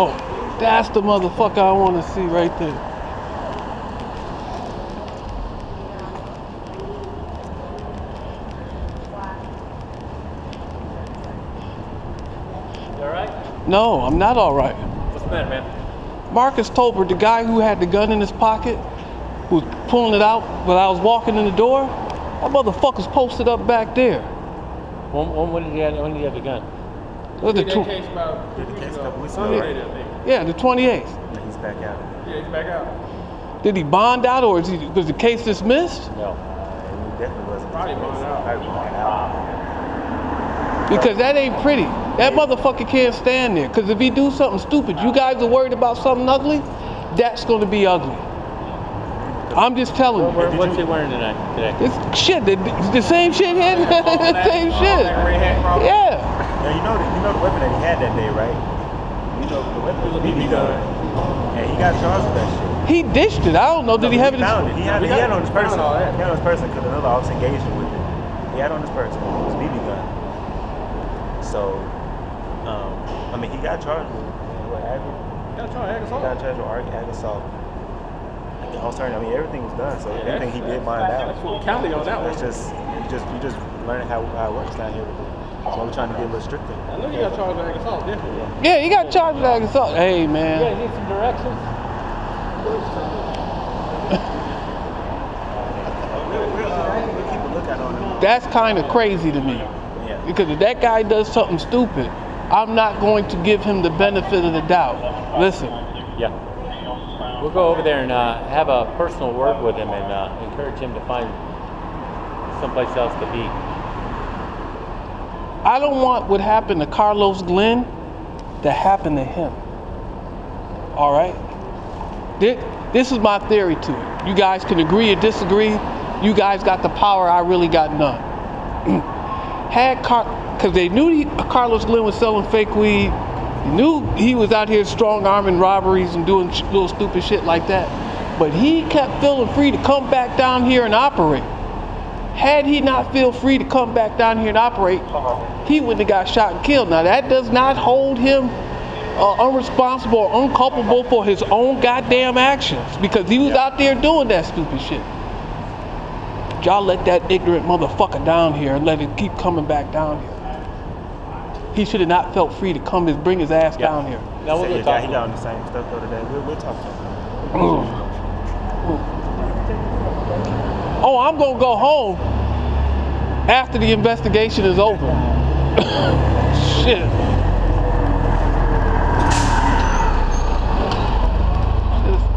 Oh, that's the motherfucker I want to see right there. All right? No, I'm not all right. What's the matter, man? Marcus Tolbert, the guy who had the gun in his pocket, who was pulling it out when I was walking in the door, that motherfucker's posted up back there. When, when, when did he have, when did he have the gun? Look at the that tw- case about Did the case a couple weeks oh, ago, right? yeah, the 28th. Yeah, he's back out. Yeah, he's back out. Did he bond out or is he, was the case dismissed? No. He definitely wasn't. Probably bond out. Probably bond out. Because that ain't pretty. That motherfucker can't stand there. Because if he do something stupid, you guys are worried about something ugly, that's going to be ugly. I'm just telling you. what, what's he wearing tonight? Today? It's shit. The, the same shit here. the same All shit. that red hat problem. Yeah. Now you know the, you know the weapon that he had that day, right? You know the weapon was a BB gun, and he got charged with that shit. He dished it. I don't know. Did he have it? found it? He had, We he had it on his person. all that. He had it on his person because another officer engaged him with it. He had it on his person. It was a BB gun. So, um, I mean, he got charged with what, aggravated? Gotta try to He got charged with ag ag assault. I was turning. I mean, everything was done. So Yeah, everything he that's- did mind that's out. what we on that one. That's just you just you just learning how, how it works down here. With it. That's why we're trying to get a little stricter. I know you got charged with assault, definitely. Yeah, he got charged with ag assault. Hey, You man. guys need some directions? That's kind of crazy to me. Yeah. Because if that guy does something stupid, I'm not going to give him the benefit of the doubt. Listen, Yeah. We'll go over there and uh, have a personal word with him and uh, encourage him to find someplace else to be. I don't want what happened to Carlos Glenn to happen to him. All right? This, is my theory to it. You guys can agree or disagree. You guys got the power, I really got none. Had Car, because they knew Carlos Glenn was selling fake weed. They knew he was out here strong arming robberies and doing little stupid shit like that. But he kept feeling free to come back down here and operate. Had he not feel free to come back down here and operate, he wouldn't have got shot and killed. Now that does not hold him uh, unresponsible or unculpable for his own goddamn actions because he was out there doing that stupid shit. Y'all let that ignorant motherfucker down here and let him keep coming back down here. He should have not felt free to come and bring his ass Yeah. down here. Now Say we'll your go guy, talk he got on the same stuff the other day. We'll, we'll talk. Oh, I'm gonna go home after the investigation is over. Shit.